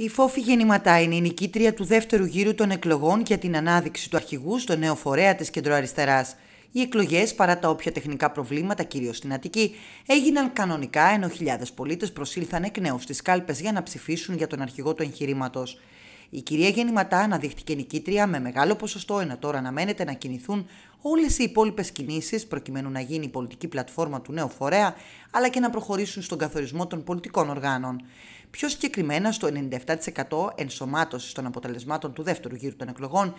Η Φόφη Γεννηματά είναι η νικήτρια του δεύτερου γύρου των εκλογών για την ανάδειξη του αρχηγού στο νέο φορέα της Κεντροαριστεράς. Οι εκλογές, παρά τα όποια τεχνικά προβλήματα, κυρίως στην Αττική, έγιναν κανονικά ενώ χιλιάδες πολίτες προσήλθαν εκ νέους στις κάλπες για να ψηφίσουν για τον αρχηγό του εγχειρήματος. Η κυρία Γεννηματά αναδείχθηκε νικήτρια με μεγάλο ποσοστό, ενώ τώρα αναμένεται να κινηθούν όλες οι υπόλοιπες κινήσεις προκειμένου να γίνει η πολιτική πλατφόρμα του νέου φορέα, αλλά και να προχωρήσουν στον καθορισμό των πολιτικών οργάνων. Πιο συγκεκριμένα, στο 97% ενσωμάτωσης των αποτελεσμάτων του δεύτερου γύρου των εκλογών,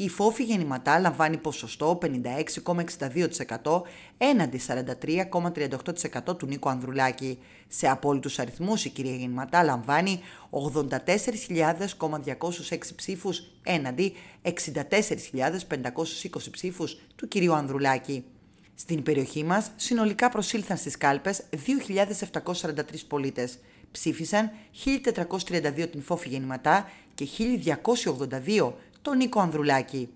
η Φόφη γεννηματά λαμβάνει ποσοστό 56,62% έναντι 43,38% του Νίκο Ανδρουλάκη. Σε απόλυτους αριθμούς η κυρία γεννηματά λαμβάνει 84.206 ψήφους έναντι 64.520 ψήφους του κυρίου Ανδρουλάκη. Στην περιοχή μας συνολικά προσήλθαν στις κάλπες 2.743 πολίτες. Ψήφισαν 1.432 την Φόφη γεννηματά και 1.282 τον Νίκο Ανδρουλάκη.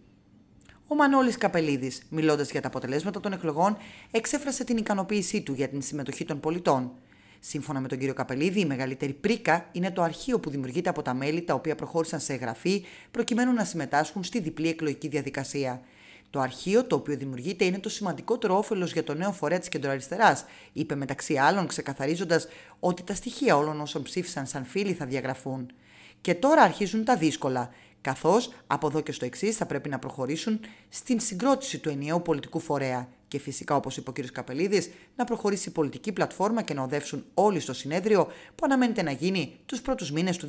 Ο Μανώλης Καπελίδης, μιλώντας για τα αποτελέσματα των εκλογών, εξέφρασε την ικανοποίησή του για την συμμετοχή των πολιτών. Σύμφωνα με τον κύριο Καπελίδη, η μεγαλύτερη πρίκα είναι το αρχείο που δημιουργείται από τα μέλη τα οποία προχώρησαν σε εγγραφή προκειμένου να συμμετάσχουν στη διπλή εκλογική διαδικασία. Το αρχείο το οποίο δημιουργείται είναι το σημαντικότερο όφελος για το νέο φορέα της κεντροαριστεράς, είπε μεταξύ άλλων ξεκαθαρίζοντας ότι τα στοιχεία όλων όσων ψήφισαν σαν φίλοι θα διαγραφούν. Και τώρα αρχίζουν τα δύσκολα καθώς από εδώ και στο εξής θα πρέπει να προχωρήσουν στην συγκρότηση του ενιαίου πολιτικού φορέα και φυσικά, όπως είπε ο κ. Καπελίδης, να προχωρήσει η πολιτική πλατφόρμα και να οδεύσουν όλοι στο συνέδριο που αναμένεται να γίνει τους πρώτους μήνες του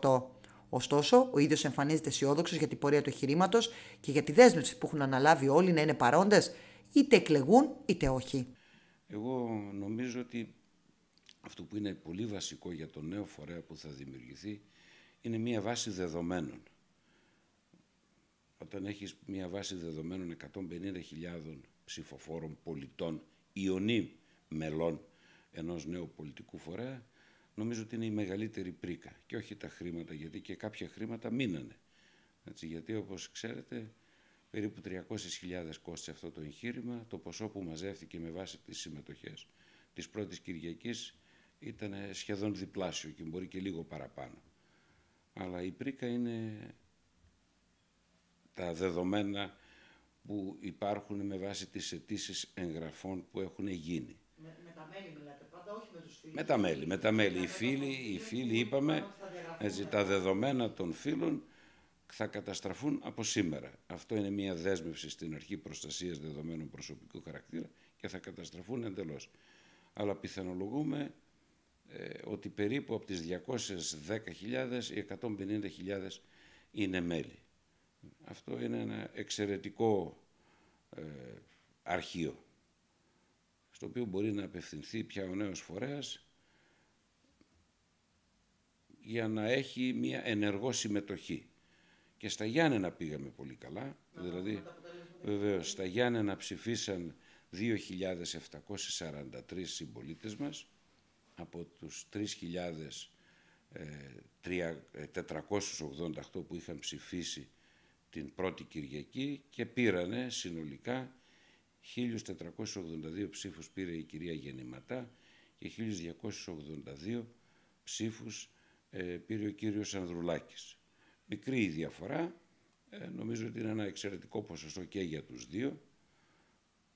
2018. Ωστόσο, ο ίδιος εμφανίζεται αισιόδοξος για την πορεία του εγχειρήματος και για τη δέσμευση που έχουν αναλάβει όλοι να είναι παρόντες, είτε εκλεγούν είτε όχι. Εγώ νομίζω ότι αυτό που είναι πολύ βασικό για το νέο φορέα που θα δημιουργηθεί είναι μία βάση δεδομένων όταν έχεις μια βάση δεδομένων 150.000 ψηφοφόρων πολιτών, ιονί μελών ενός νέου πολιτικού φορέα, νομίζω ότι είναι η μεγαλύτερη πρίκα και όχι τα χρήματα, γιατί και κάποια χρήματα μείνανε. Έτσι, γιατί όπως ξέρετε, περίπου 300.000 κόστησε αυτό το εγχείρημα, το ποσό που μαζεύτηκε με βάση τις συμμετοχές της πρώτης Κυριακής ήταν σχεδόν διπλάσιο και μπορεί και λίγο παραπάνω. Αλλά η πρίκα είναι τα δεδομένα που υπάρχουν με βάση τις αιτήσεις εγγραφών που έχουν γίνει. Με, με τα μέλη μιλάτε πάντα, όχι με τους φίλους. Με τα μέλη, με τα μέλη. Οι φίλοι, οι φίλοι είπαμε, έτσι, τα δεδομένα των φίλων θα καταστραφούν από σήμερα. Αυτό είναι μια δέσμευση στην αρχή προστασίας δεδομένων προσωπικού χαρακτήρα και θα καταστραφούν εντελώς. Αλλά πιθανολογούμε ε, ότι περίπου από τις 210.000 οι 150.000 είναι μέλη. Αυτό είναι ένα εξαιρετικό ε, αρχείο στο οποίο μπορεί να απευθυνθεί πια ο νέος φορέας για να έχει μια ενεργό συμμετοχή. Και στα Γιάννενα πήγαμε πολύ καλά, δηλαδή βεβαίως στα Γιάννενα ψηφίσαν 2.743 συμπολίτες μας από τους 3.488 που είχαν ψηφίσει την πρώτη Κυριακή και πήρανε συνολικά 1.482 ψήφους πήρε η κυρία Γεννηματά και 1.282 ψήφους ε, πήρε ο κύριος Ανδρουλάκης. Μικρή η διαφορά, ε, νομίζω ότι είναι ένα εξαιρετικό ποσοστό και για τους δύο.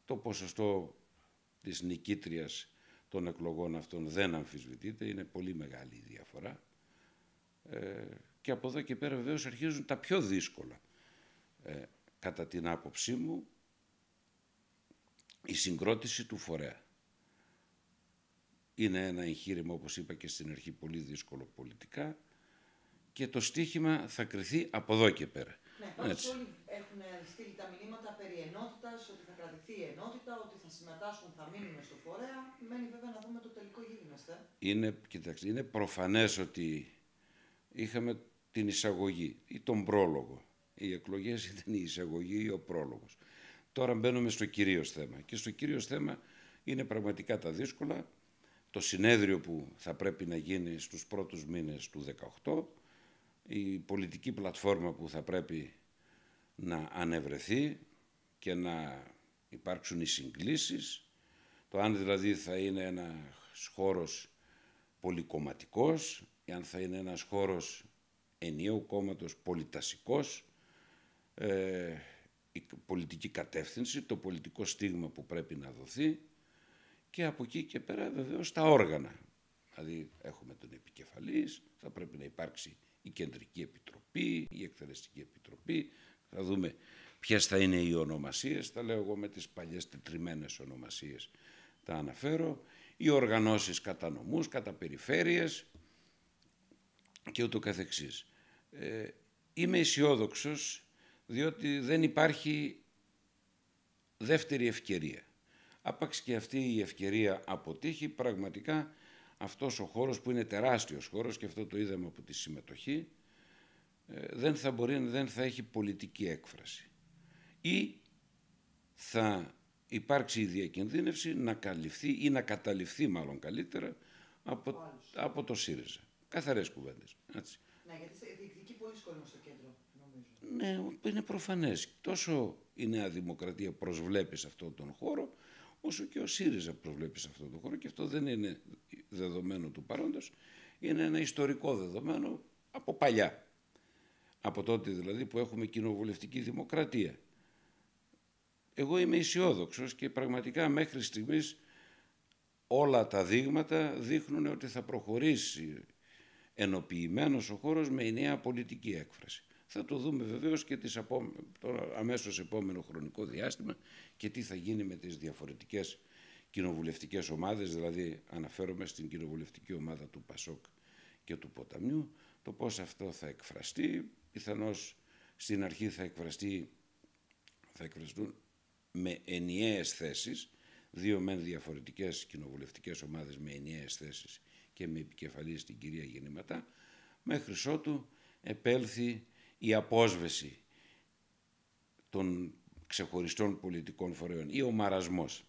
Το ποσοστό της νικήτριας των εκλογών αυτών δεν αμφισβητείται, είναι πολύ μεγάλη η διαφορά. Ε, και από εδώ και πέρα βεβαίως αρχίζουν τα πιο δύσκολα ε, κατά την άποψή μου, η συγκρότηση του φορέα. Είναι ένα εγχείρημα, όπως είπα και στην αρχή, πολύ δύσκολο πολιτικά και το στίχημα θα κρυθεί από εδώ και πέρα. Ναι, πάντως όλοι έχουν στείλει τα μηνύματα περί ενότητας, ότι θα κρατηθεί η ενότητα, ότι θα συμμετάσχουν, θα μείνουν στο φορέα. Μένει βέβαια να δούμε το τελικό γίγνεσθε. Είναι, κοιτάξτε, είναι προφανές ότι είχαμε την εισαγωγή ή τον πρόλογο οι εκλογές ήταν η εισαγωγή ή ο πρόλογος. Τώρα μπαίνουμε στο κυρίως θέμα και στο κυρίως θέμα είναι πραγματικά τα δύσκολα. Το συνέδριο που θα πρέπει να γίνει στους πρώτους μήνες του 2018, η πολιτική πλατφόρμα που θα πρέπει να ανεβρεθεί και να υπάρξουν οι συγκλήσεις, το αν δηλαδή θα είναι ένας χώρος πολυκομματικός αν θα είναι ένας χώρος ενιαίου κόμματος πολιτασικός, ε, η πολιτική κατεύθυνση, το πολιτικό στίγμα που πρέπει να δοθεί και από εκεί και πέρα βεβαίως τα όργανα. Δηλαδή έχουμε τον επικεφαλής, θα πρέπει να υπάρξει η Κεντρική Επιτροπή, η Εκτελεστική Επιτροπή, θα δούμε ποιες θα είναι οι ονομασίες, τα λέω εγώ με τις παλιές τετριμένες ονομασίες τα αναφέρω, οι οργανώσεις κατά νομούς, κατά περιφέρειες και ούτω καθεξής. Ε, είμαι αισιόδοξος διότι δεν υπάρχει δεύτερη ευκαιρία. Άπαξ και αυτή η ευκαιρία αποτύχει, πραγματικά αυτός ο χώρος που είναι τεράστιος χώρος και αυτό το είδαμε από τη συμμετοχή, ε, δεν θα μπορεί, δεν θα έχει πολιτική έκφραση. Ή θα υπάρξει η διακινδύνευση να καλυφθεί ή να καταληφθεί μάλλον καλύτερα από, από το ΣΥΡΙΖΑ. Καθαρές κουβέντες. Έτσι. Ναι, γιατί διεκδικεί πολύ κόσμος στο κέντρο, νομίζω. Ναι, είναι προφανές. Τόσο η Νέα Δημοκρατία προσβλέπει σε αυτόν τον χώρο, όσο και ο ΣΥΡΙΖΑ προσβλέπει σε αυτόν τον χώρο και αυτό δεν είναι δεδομένο του παρόντος, είναι ένα ιστορικό δεδομένο από παλιά. Από τότε δηλαδή που έχουμε κοινοβουλευτική δημοκρατία. Εγώ είμαι αισιόδοξος και πραγματικά μέχρι στιγμής όλα τα δείγματα δείχνουν ότι θα προχωρήσει ενοποιημένος ο χώρος με η νέα πολιτική έκφραση. Θα το δούμε βεβαίως και τις το αμέσως επόμενο χρονικό διάστημα και τι θα γίνει με τις διαφορετικές κοινοβουλευτικές ομάδες, δηλαδή αναφέρομαι στην κοινοβουλευτική ομάδα του Πασόκ και του Ποταμιού, το πώς αυτό θα εκφραστεί, πιθανώς στην αρχή θα εκφραστεί, θα εκφραστούν με ενιαίες θέσεις, δύο μεν διαφορετικές κοινοβουλευτικές ομάδες με ενιαίες θέσεις και με επικεφαλής στην κυρία Γεννηματά, μέχρι ότου επέλθει η απόσβεση των ξεχωριστών πολιτικών φορέων ή ο μαρασμός.